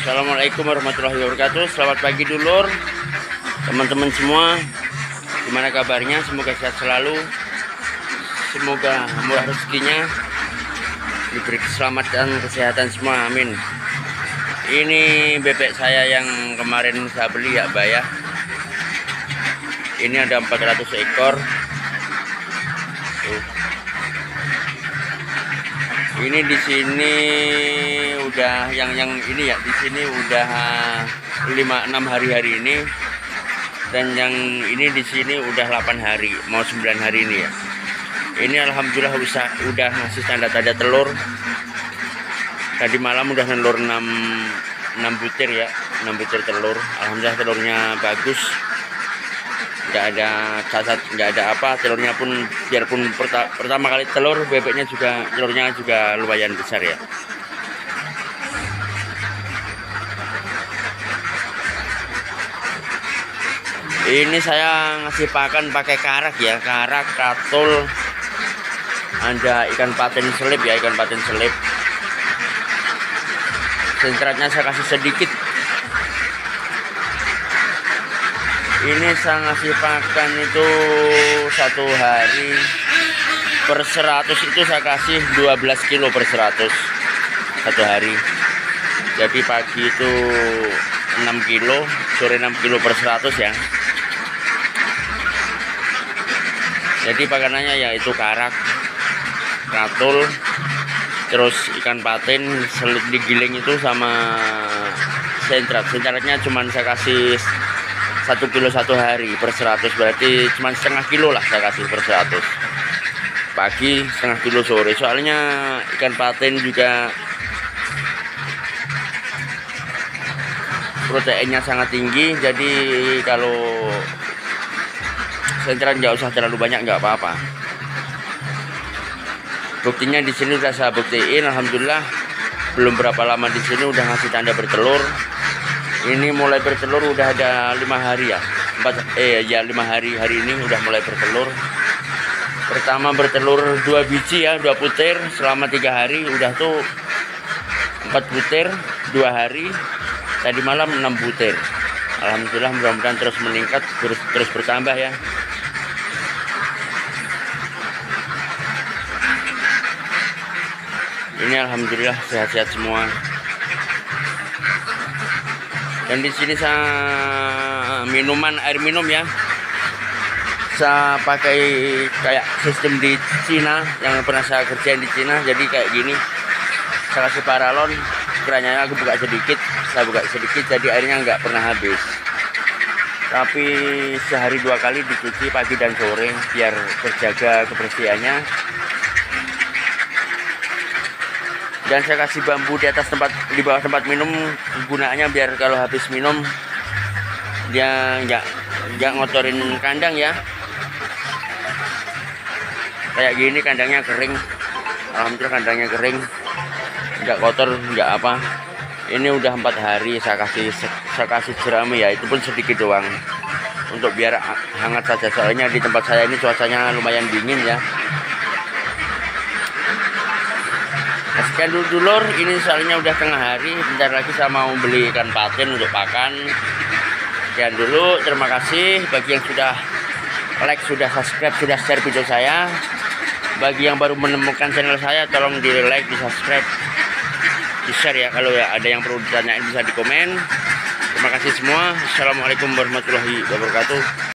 Assalamualaikum warahmatullahi wabarakatuh. Selamat pagi dulur. Teman-teman semua Gimana kabarnya? Semoga sehat selalu. Semoga murah rezekinya. Diberi keselamatan kesehatan semua Amin. Ini bebek saya yang kemarin saya beli ya Mbak ya. Ini ada 400 ekor. Ini di sini udah yang yang ini ya di sini udah 5 6 hari hari ini dan yang ini di sini udah 8 hari mau 9 hari ini ya. Ini alhamdulillah usah udah ngasih tanda-tanda telur. Tadi malam udah nelur 6 6 butir ya, 6 butir telur. Alhamdulillah telurnya bagus nggak ada cacat nggak ada apa telurnya pun biarpun perta pertama kali telur bebeknya juga telurnya juga lumayan besar ya ini saya ngasih pakan pakai karak ya karak katul ada ikan patin selip ya ikan patin selip. Sentratnya saya kasih sedikit. Ini saya ngasih pakan itu satu hari per 100 itu saya kasih 12 kilo per 100 satu hari. Jadi pagi itu 6 kilo sore 6 kilo per 100 ya jadi pakanannya yaitu karak katul terus ikan patin selit digiling itu sama sentrat. Sentratnya cuma saya kasih satu kilo satu hari per 100 berarti cuma setengah kilo lah saya kasih per 100 pagi setengah kilo sore. Soalnya ikan patin juga proteinnya sangat tinggi. Jadi kalau sentral nggak usah terlalu banyak nggak apa-apa. Buktinya di sini udah saya buktiin alhamdulillah. Belum berapa lama di sini udah ngasih tanda bertelur. Ini mulai bertelur udah ada lima hari ya. Empat eh ya lima hari hari ini udah mulai bertelur. Pertama bertelur dua biji ya dua putir selama tiga hari udah tuh empat butir dua hari. Tadi malam enam butir. Alhamdulillah mudah-mudahan terus meningkat terus terus bertambah ya ini alhamdulillah sehat-sehat semua. Dan di sini saya minuman air minum ya. Saya pakai kayak sistem di Cina yang pernah saya kerjain di Cina jadi kayak gini. Saya kasih paralon kerannya aku buka sedikit saya buka sedikit jadi airnya nggak pernah habis. Tapi sehari dua kali dicuci pagi dan sore biar terjaga kebersihannya dan saya kasih bambu di atas tempat di bawah tempat minum. Gunaannya biar kalau habis minum dia nggak nggak ngotorin kandang ya. Kayak gini kandangnya kering. Alhamdulillah kandangnya kering. Nggak kotor nggak apa. Ini udah empat hari saya kasih saya kasih jerami ya. Itu pun sedikit doang. Untuk biar hangat saja. Soalnya di tempat saya ini cuacanya lumayan dingin ya sekian dulu dulur, ini soalnya udah tengah hari, bentar lagi saya mau beli ikan patin untuk pakan. Sekian dulu, terima kasih bagi yang sudah like, sudah subscribe, sudah share video saya. Bagi yang baru menemukan channel saya, tolong di like, di subscribe, di share ya. Kalau ya ada yang perlu ditanyain bisa di komen. Terima kasih semua. Assalamualaikum warahmatullahi wabarakatuh.